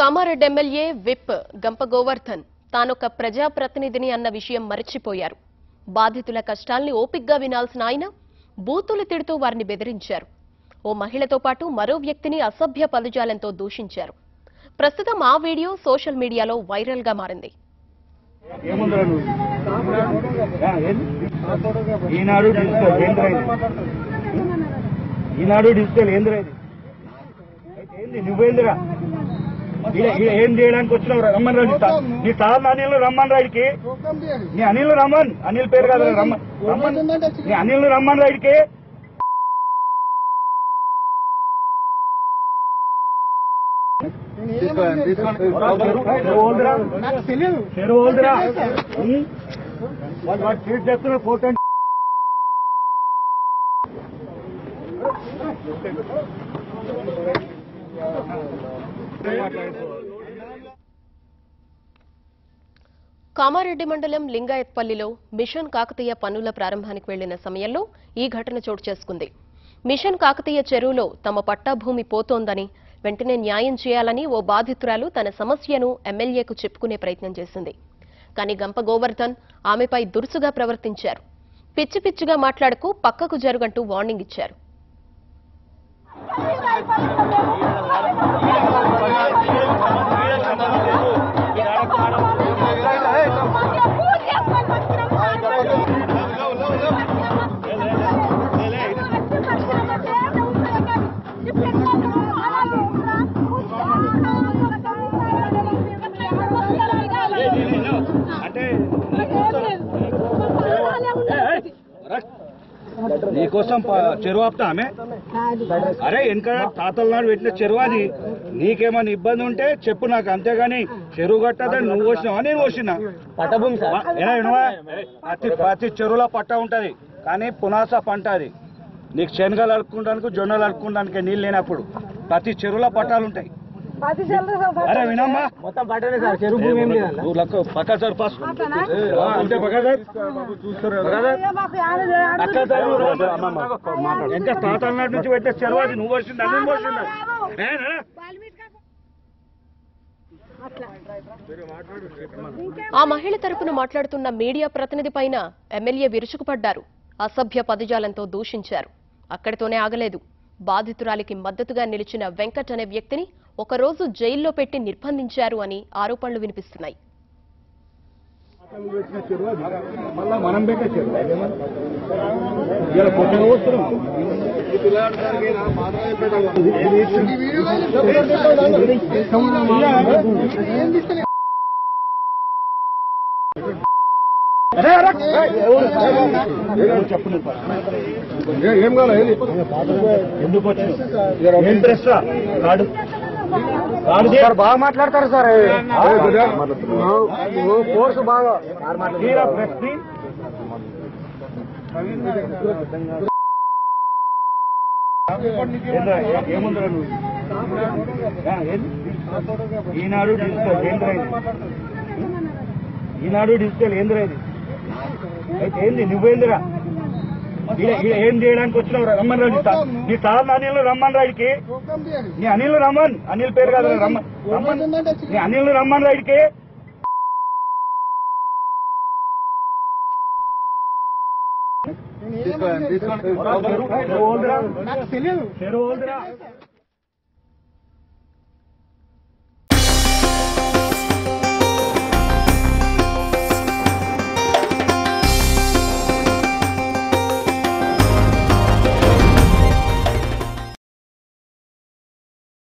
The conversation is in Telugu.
Kamareddy MLA whip. గంప గోవర్ధన్ తానొక ప్రజాప్రతినిధిని అన్న విషయం మరచిపోయారు. బాధితుల కష్టాల్ని ఓపిగ్గా వినాల్సిన ఆయన బూతులు తిడుతూ వారిని బెదిరించారు. ఓ మహిళతో పాటు మరో వ్యక్తిని అసభ్య పదజాలంతో దూషించారు. ప్రస్తుతం ఆ వీడియో సోషల్ మీడియాలో వైరల్గా మారింది ఈనాడు డిజిటల్ ఏంద్రా ఏం చేయడానికి వచ్చినావు? రమ్మన్ రా నీ సార్ అనిల్ రమ్మన్ రాడికి నీ అనిల్ రమ్మన్. అనిల్ పేరు కాదు రమ్మన్. రమ్మన్ నీ అనిల్ రమ్మన్ వాళ్ళు వాడు చేస్తున్నారు ఫోటో కామారెడ్డి మండలం లింగాయత్పల్లిలో మిషన్ కాకతీయ పనుల ప్రారంభానికి వెళ్ళిన సమయంలో ఈ ఘటన చోటు చేసుకుంది. మిషన్ కాకతీయ చెరువులో తమ పట్టాభూమి పోతోందని వెంటనే న్యాయం చేయాలని ఓ బాధితురాలు తన సమస్యను ఎమ్మెల్యేకు చెప్పుకునే ప్రయత్నం చేసింది. కానీ గంప గోవర్ధన్ ఆమెపై దురుసుగా ప్రవర్తించారు. పిచ్చి పిచ్చిగా మాట్లాడుకు పక్కకు జరుగంటూ వార్నింగ్ ఇచ్చారు. నీకోసం ప- చెరువు ఆపుతా ఆమె అరే వెనక తాతల నాడు పెట్టిన చెరువు అది నీకేమైనా ఇబ్బంది ఉంటే చెప్పు నాకు. అంతేగాని చెరువు కట్టదని నువ్వు వచ్చినావా? నేను వచ్చినా. పట్టభూమి సార్. ఏనా వినవా? ప్రతి ప్రతి చెరువులో పట్ట ఉంటది. కానీ పునాస పంట అది. నీకు శనగలు అడుక్కోవడానికి జొన్నలు అడుక్కోవడానికి నీళ్ళు లేనప్పుడు ప్రతి చెరువులో పట్టాలు ఉంటాయి. అరే వినమ్మా. మొత్తం సార్ చెరువు భూమి ఏం నువ్వు లెక్క పక్క సార్ అంతే పక్క సార్. పక్క సార్. నాటి నుంచి పెట్టే చెరువు అది నువ్వు వచ్చింది అన్ని. ఆ మహిళ తరపున మాట్లాడుతున్న మీడియా ప్రతినిధి పైన ఎమ్మెల్యే విరుచుకుపడ్డారు. అసభ్య పదజాలంతో దూషించారు. అక్కడితోనే ఆగలేదు. బాధితురాలికి మద్దతుగా నిలిచిన వెంకట్ అనే వ్యక్తిని ఒకరోజు జైల్లో పెట్టి నిర్బంధించారు అని ఆరోపణలు వినిపిస్తున్నాయి. మళ్ళా మనం పెట్టే చెరువు. ఇలా కొత్తగా వస్తున్నాం. అరే, అరే, ఎవరు? ఎవరు చెప్పు నువ్వు. ఏం కావాలి ఎందుకు వచ్చినావు ఏం డ్రెస్ రా కాడు కాడు తీ. బాగా. మాట్లాడతారు సార్ కోర్సు బాగా నువ్వు? ఈనాడు డిజిటల్ ఏంద్రా ఈనాడు డిజిటల్ ఏంద్రా ఇది? అయితే ఏంది నువ్వేందిరా? ఏం చేయడానికి వచ్చినావు రమ్మన్ రా నీ సార్ అనిల్ రమ్మన్ రాడికి నీ అనిల్ రమ్మన్. అనిల్ పేరు కాదు రమ్మన్. రమ్మన్ నీ అనిల్ రమ్మన్ ఓల్దిరా చెరువు ఓల్దిరా